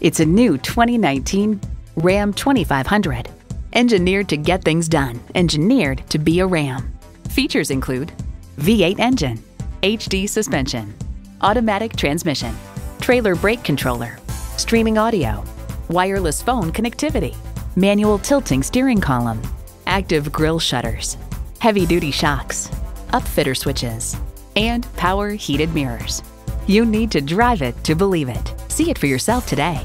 It's a new 2019 Ram 2500. Engineered to get things done, engineered to be a Ram. Features include V8 engine, HD suspension, automatic transmission, trailer brake controller, streaming audio, wireless phone connectivity, manual tilting steering column, active grille shutters, heavy duty shocks, upfitter switches, and power heated mirrors. You need to drive it to believe it. See it for yourself today.